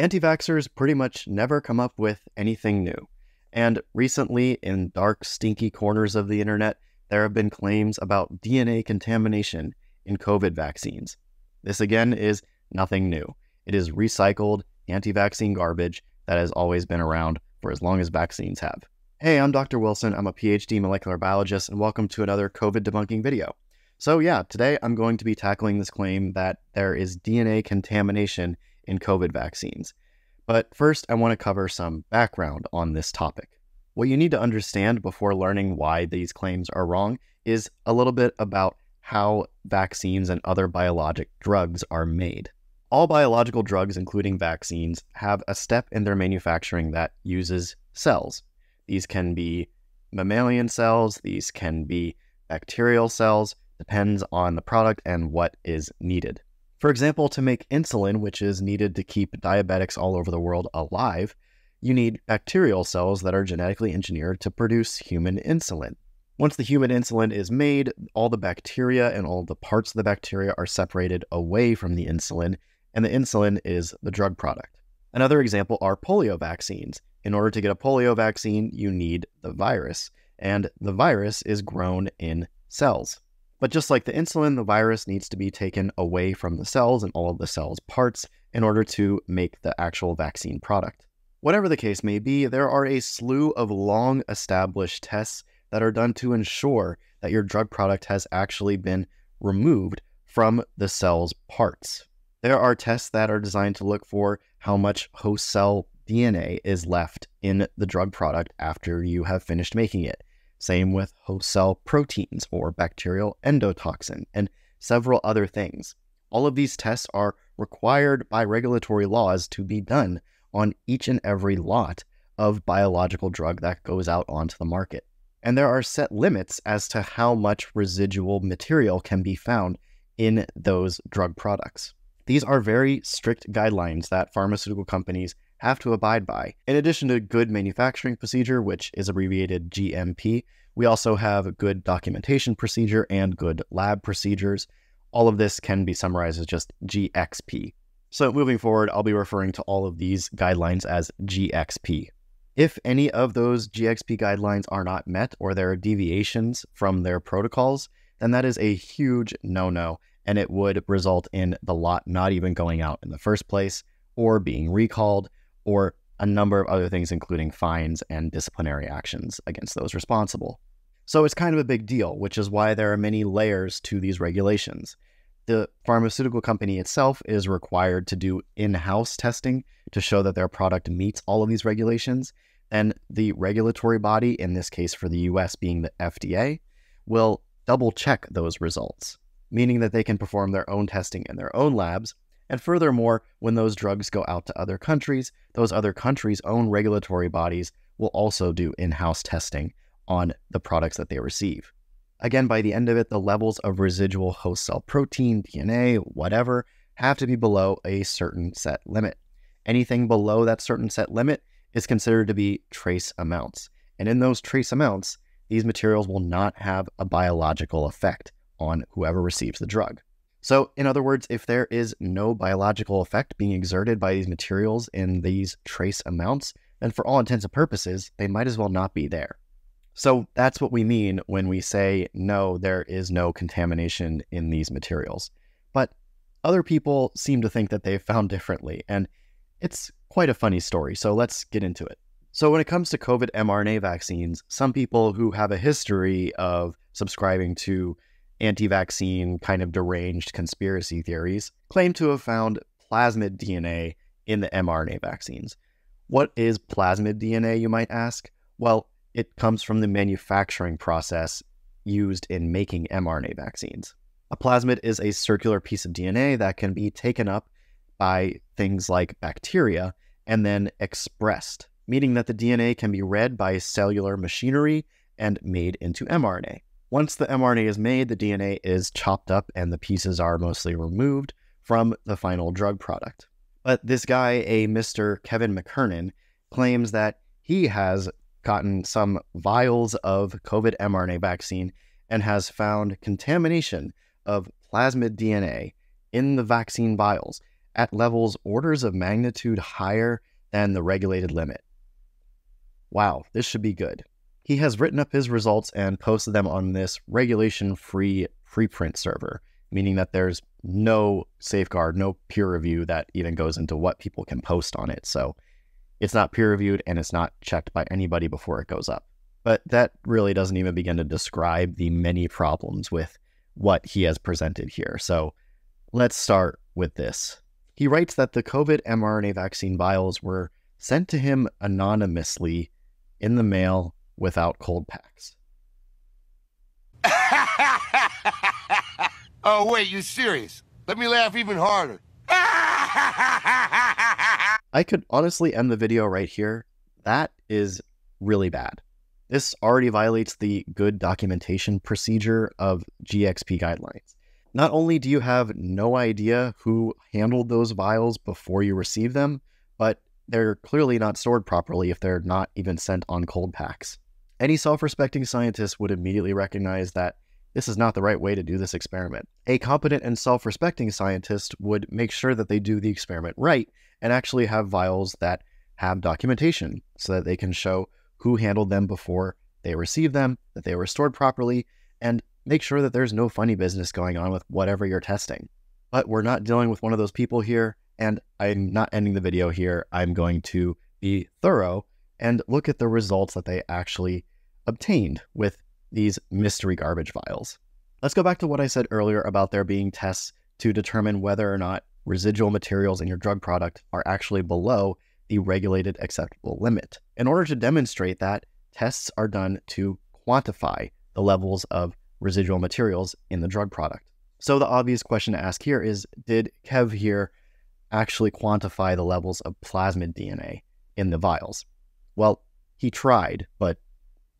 Anti vaxxers pretty much never come up with anything new. And recently, in dark, stinky corners of the internet, there have been claims about DNA contamination in COVID vaccines. This again is nothing new. It is recycled anti vaccine garbage that has always been around for as long as vaccines have. Hey, I'm Dr. Wilson. I'm a PhD molecular biologist, and welcome to another COVID debunking video. So, yeah, today I'm going to be tackling this claim that there is DNA contamination in COVID vaccines. But first, I want to cover some background on this topic. What you need to understand before learning why these claims are wrong is a little bit about how vaccines and other biologic drugs are made. All biological drugs, including vaccines, have a step in their manufacturing that uses cells. These can be mammalian cells, these can be bacterial cells, depends on the product and what is needed. For example, to make insulin, which is needed to keep diabetics all over the world alive, you need bacterial cells that are genetically engineered to produce human insulin. Once the human insulin is made, all the bacteria and all the parts of the bacteria are separated away from the insulin, and the insulin is the drug product. Another example are polio vaccines. In order to get a polio vaccine, you need the virus, and the virus is grown in cells. But just like the insulin, the virus needs to be taken away from the cells and all of the cells' parts in order to make the actual vaccine product. Whatever the case may be, there are a slew of long established tests that are done to ensure that your drug product has actually been removed from the cell's parts. There are tests that are designed to look for how much host cell DNA is left in the drug product after you have finished making it. Same with host cell proteins or bacterial endotoxin and several other things. All of these tests are required by regulatory laws to be done on each and every lot of biological drug that goes out onto the market. And there are set limits as to how much residual material can be found in those drug products. These are very strict guidelines that pharmaceutical companies have to abide by. In addition to good manufacturing procedure, which is abbreviated GMP, we also have good documentation procedure and good lab procedures. All of this can be summarized as just GXP. So moving forward, I'll be referring to all of these guidelines as GXP. If any of those GXP guidelines are not met or there are deviations from their protocols, then that is a huge no no, and it would result in the lot not even going out in the first place or being recalled or a number of other things, including fines and disciplinary actions against those responsible. So it's kind of a big deal, which is why there are many layers to these regulations. The pharmaceutical company itself is required to do in house testing to show that their product meets all of these regulations. And the regulatory body, in this case for the US being the FDA, will double check those results, meaning that they can perform their own testing in their own labs and furthermore, when those drugs go out to other countries, those other countries' own regulatory bodies will also do in house testing on the products that they receive. Again, by the end of it, the levels of residual host cell protein, DNA, whatever, have to be below a certain set limit. Anything below that certain set limit is considered to be trace amounts. And in those trace amounts, these materials will not have a biological effect on whoever receives the drug. So, in other words, if there is no biological effect being exerted by these materials in these trace amounts, then for all intents and purposes, they might as well not be there. So, that's what we mean when we say, no, there is no contamination in these materials. But other people seem to think that they've found differently, and it's quite a funny story. So, let's get into it. So, when it comes to COVID mRNA vaccines, some people who have a history of subscribing to anti vaccine, kind of deranged conspiracy theories claim to have found plasmid DNA in the mRNA vaccines. What is plasmid DNA, you might ask? Well, it comes from the manufacturing process used in making mRNA vaccines. A plasmid is a circular piece of DNA that can be taken up by things like bacteria and then expressed, meaning that the DNA can be read by cellular machinery and made into mRNA. Once the mRNA is made, the DNA is chopped up and the pieces are mostly removed from the final drug product. But this guy, a Mr. Kevin McKernan, claims that he has gotten some vials of COVID mRNA vaccine and has found contamination of plasmid DNA in the vaccine vials. at levels orders of magnitude higher than the regulated limit. Wow, this should be good. He has written up his results and posted them on this regulation free preprint server, meaning that there's no safeguard, no peer review that even goes into what people can post on it. So it's not peer reviewed and it's not checked by anybody before it goes up. But that really doesn't even begin to describe the many problems with what he has presented here. So let's start with this. He writes that the COVID mRNA vaccine vials were sent to him anonymously in the mail without cold packs. oh, wait, you serious? Let me laugh even harder. I could honestly end the video right here. That is really bad. This already violates the good documentation procedure of GXP guidelines. Not only do you have no idea who handled those vials before you receive them, but they're clearly not stored properly if they're not even sent on cold packs. Any self respecting scientist would immediately recognize that this is not the right way to do this experiment. A competent and self respecting scientist would make sure that they do the experiment right and actually have vials that have documentation so that they can show who handled them before they received them, that they were stored properly, and make sure that there's no funny business going on with whatever you're testing. But we're not dealing with one of those people here, and I'm not ending the video here. I'm going to be thorough and look at the results that they actually obtained with these mystery garbage vials. Let's go back to what I said earlier about there being tests to determine whether or not residual materials in your drug product are actually below the regulated acceptable limit. In order to demonstrate that, tests are done to quantify the levels of residual materials in the drug product. So the obvious question to ask here is did Kev here actually quantify the levels of plasmid DNA in the vials? Well, he tried, but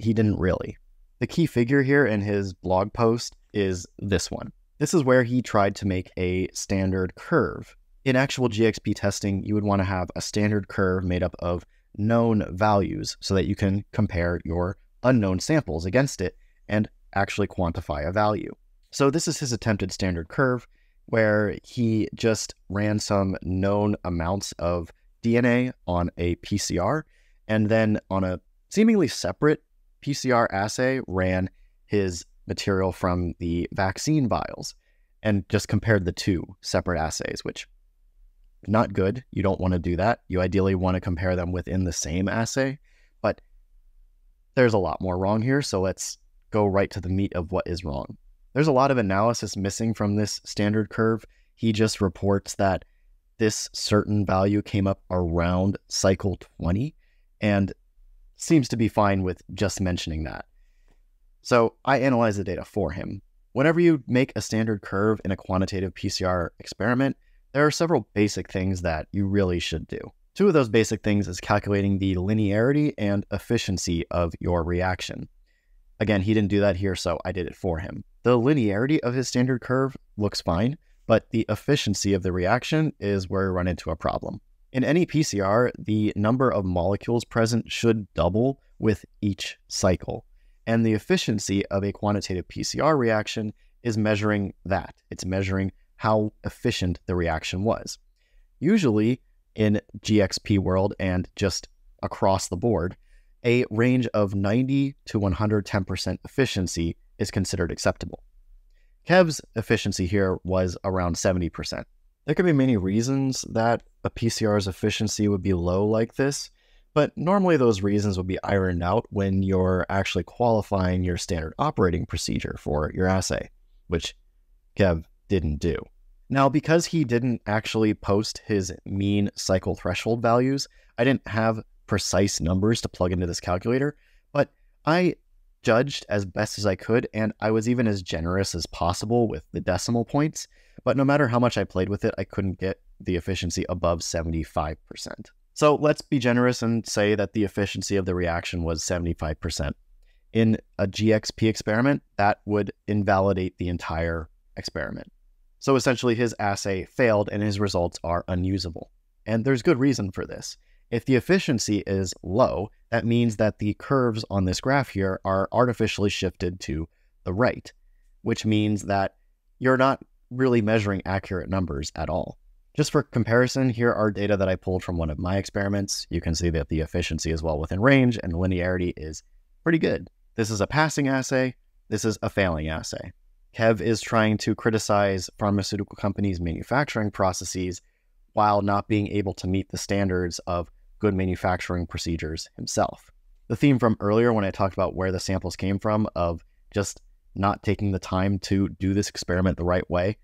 he didn't really. The key figure here in his blog post is this one. This is where he tried to make a standard curve. In actual GXP testing, you would want to have a standard curve made up of known values so that you can compare your unknown samples against it and actually quantify a value. So this is his attempted standard curve where he just ran some known amounts of DNA on a PCR and then on a seemingly separate PCR assay ran his material from the vaccine vials and just compared the two separate assays, which not good. You don't want to do that. You ideally want to compare them within the same assay, but there's a lot more wrong here. So let's go right to the meat of what is wrong. There's a lot of analysis missing from this standard curve. He just reports that this certain value came up around cycle 20. And seems to be fine with just mentioning that. So I analyze the data for him. Whenever you make a standard curve in a quantitative PCR experiment, there are several basic things that you really should do. Two of those basic things is calculating the linearity and efficiency of your reaction. Again, he didn't do that here, so I did it for him. The linearity of his standard curve looks fine, but the efficiency of the reaction is where we run into a problem. In any PCR, the number of molecules present should double with each cycle. And the efficiency of a quantitative PCR reaction is measuring that. It's measuring how efficient the reaction was. Usually, in GXP world and just across the board, a range of 90 to 110% efficiency is considered acceptable. Kev's efficiency here was around 70%. There could be many reasons that a PCR's efficiency would be low like this, but normally those reasons would be ironed out when you're actually qualifying your standard operating procedure for your assay, which Kev didn't do. Now, because he didn't actually post his mean cycle threshold values, I didn't have precise numbers to plug into this calculator, but I judged as best as I could, and I was even as generous as possible with the decimal points. But no matter how much I played with it, I couldn't get the efficiency above 75%. So let's be generous and say that the efficiency of the reaction was 75%. In a GXP experiment, that would invalidate the entire experiment. So essentially, his assay failed and his results are unusable. And there's good reason for this. If the efficiency is low, that means that the curves on this graph here are artificially shifted to the right, which means that you're not really measuring accurate numbers at all. Just for comparison, here are data that I pulled from one of my experiments. You can see that the efficiency is well within range and linearity is pretty good. This is a passing assay. This is a failing assay. Kev is trying to criticize pharmaceutical companies' manufacturing processes while not being able to meet the standards of good manufacturing procedures himself. The theme from earlier, when I talked about where the samples came from, of just not taking the time to do this experiment the right way,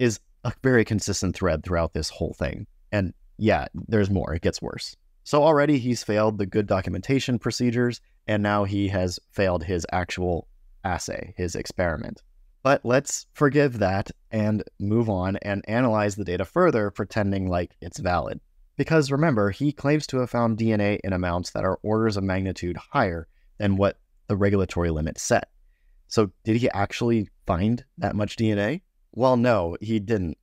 is a very consistent thread throughout this whole thing. And yeah, there's more, it gets worse. So already he's failed the good documentation procedures, and now he has failed his actual assay, his experiment. But let's forgive that and move on and analyze the data further, pretending like it's valid. Because remember, he claims to have found DNA in amounts that are orders of magnitude higher than what the regulatory limit set. So, did he actually find that much DNA? Well, no, he didn't.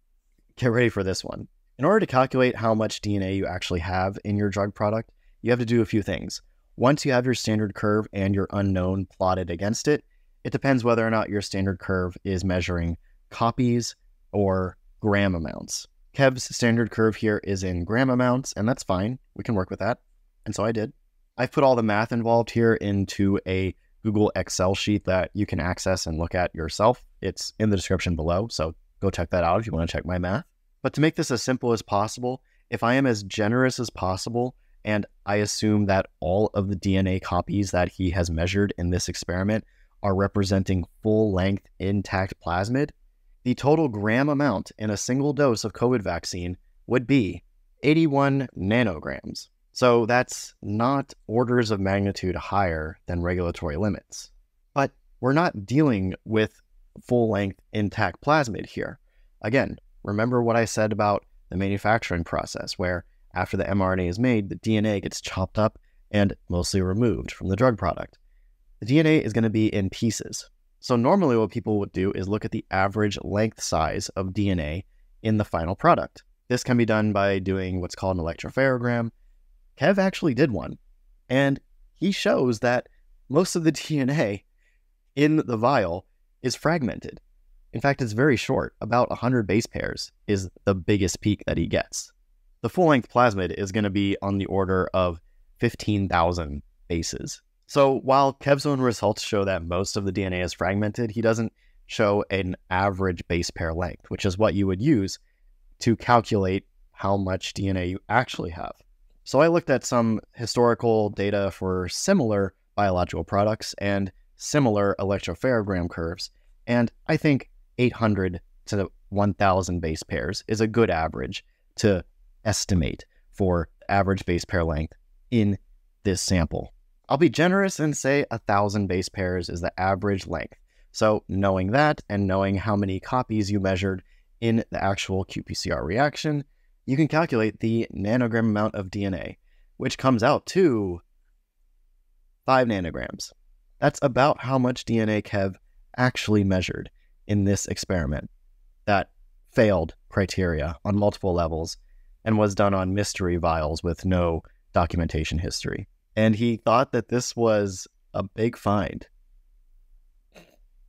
Get ready for this one. In order to calculate how much DNA you actually have in your drug product, you have to do a few things. Once you have your standard curve and your unknown plotted against it, it depends whether or not your standard curve is measuring copies or gram amounts. Kev's standard curve here is in gram amounts, and that's fine. We can work with that. And so I did. I've put all the math involved here into a Google Excel sheet that you can access and look at yourself. It's in the description below, so go check that out if you want to check my math. But to make this as simple as possible, if I am as generous as possible and I assume that all of the DNA copies that he has measured in this experiment are representing full length intact plasmid, the total gram amount in a single dose of COVID vaccine would be 81 nanograms. So that's not orders of magnitude higher than regulatory limits. But we're not dealing with full length intact plasmid here. Again, remember what I said about the manufacturing process, where after the mRNA is made, the DNA gets chopped up and mostly removed from the drug product the DNA is going to be in pieces. So normally what people would do is look at the average length size of DNA in the final product. This can be done by doing what's called an electropherogram. Kev actually did one, and he shows that most of the DNA in the vial is fragmented. In fact, it's very short. About 100 base pairs is the biggest peak that he gets. The full length plasmid is going to be on the order of 15,000 bases. So while Kev's own results show that most of the DNA is fragmented, he doesn't show an average base pair length, which is what you would use to calculate how much DNA you actually have. So I looked at some historical data for similar biological products and similar electropherogram curves, and I think 800 to 1,000 base pairs is a good average to estimate for average base pair length in this sample. I'll be generous and say thousand base pairs is the average length. So knowing that and knowing how many copies you measured in the actual qPCR reaction, you can calculate the nanogram amount of DNA, which comes out to 5 nanograms. That's about how much DNA Kev actually measured in this experiment that failed criteria on multiple levels and was done on mystery vials with no documentation history and he thought that this was a big find.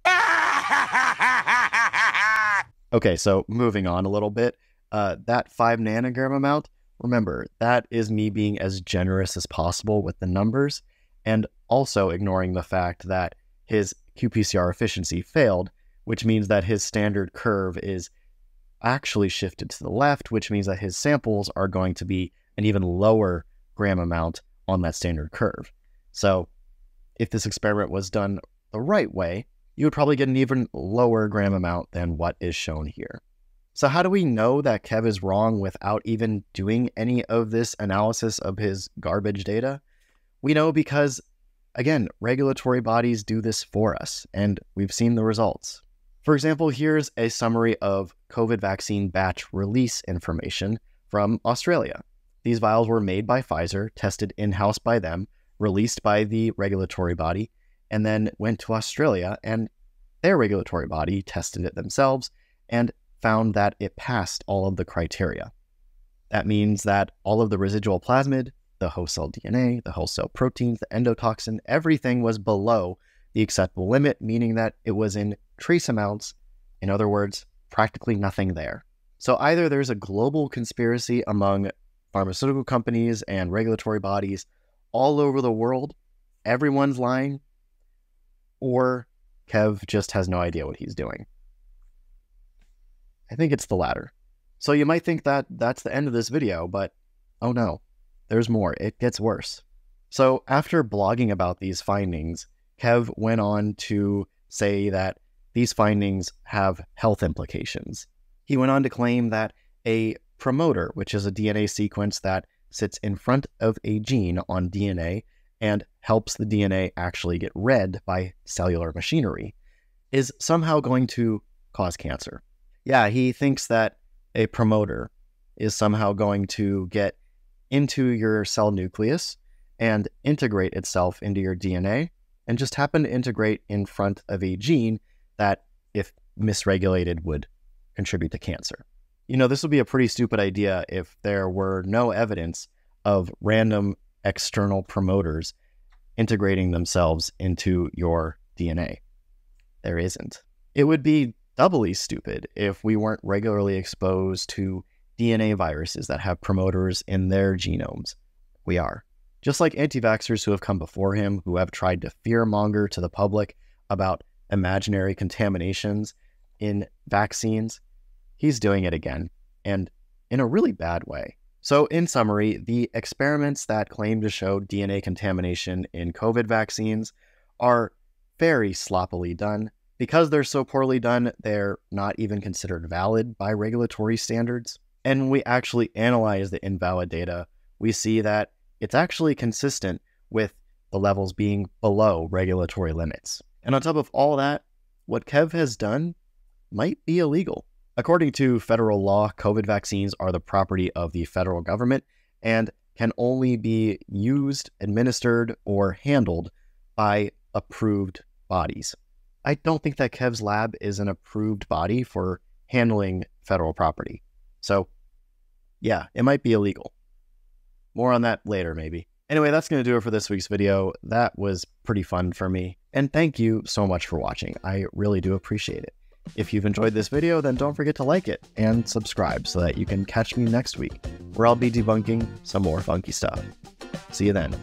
okay, so moving on a little bit, uh, that five nanogram amount, remember, that is me being as generous as possible with the numbers and also ignoring the fact that his qPCR efficiency failed, which means that his standard curve is actually shifted to the left, which means that his samples are going to be an even lower gram amount on that standard curve. So if this experiment was done the right way, you would probably get an even lower gram amount than what is shown here. So how do we know that Kev is wrong without even doing any of this analysis of his garbage data? We know because, again, regulatory bodies do this for us, and we've seen the results. For example, here's a summary of COVID vaccine batch release information from Australia. These vials were made by Pfizer, tested in house by them, released by the regulatory body, and then went to Australia and their regulatory body tested it themselves and found that it passed all of the criteria. That means that all of the residual plasmid, the host cell DNA, the host cell proteins, the endotoxin, everything was below the acceptable limit, meaning that it was in trace amounts. In other words, practically nothing there. So either there's a global conspiracy among pharmaceutical companies and regulatory bodies all over the world, everyone's lying, or Kev just has no idea what he's doing. I think it's the latter. So you might think that that's the end of this video, but oh no, there's more. It gets worse. So after blogging about these findings, Kev went on to say that these findings have health implications. He went on to claim that a promoter, which is a DNA sequence that sits in front of a gene on DNA and helps the DNA actually get read by cellular machinery, is somehow going to cause cancer. Yeah, he thinks that a promoter is somehow going to get into your cell nucleus and integrate itself into your DNA and just happen to integrate in front of a gene that, if misregulated, would contribute to cancer. You know, this would be a pretty stupid idea if there were no evidence of random external promoters integrating themselves into your DNA. There isn't. It would be doubly stupid if we weren't regularly exposed to DNA viruses that have promoters in their genomes. We are. Just like anti vaxxers who have come before him, who have tried to fearmonger to the public about imaginary contaminations in vaccines, he's doing it again, and in a really bad way. So, in summary, the experiments that claim to show DNA contamination in COVID vaccines are very sloppily done. Because they're so poorly done, they're not even considered valid by regulatory standards. And we actually analyze the invalid data, we see that it's actually consistent with the levels being below regulatory limits. And on top of all that, what Kev has done might be illegal. According to federal law, COVID vaccines are the property of the federal government and can only be used, administered, or handled by approved bodies. I don't think that Kev's lab is an approved body for handling federal property. So, yeah, it might be illegal. More on that later, maybe. Anyway, that's going to do it for this week's video. That was pretty fun for me. And thank you so much for watching. I really do appreciate it. If you've enjoyed this video, then don't forget to like it and subscribe so that you can catch me next week, where I'll be debunking some more funky stuff. See you then.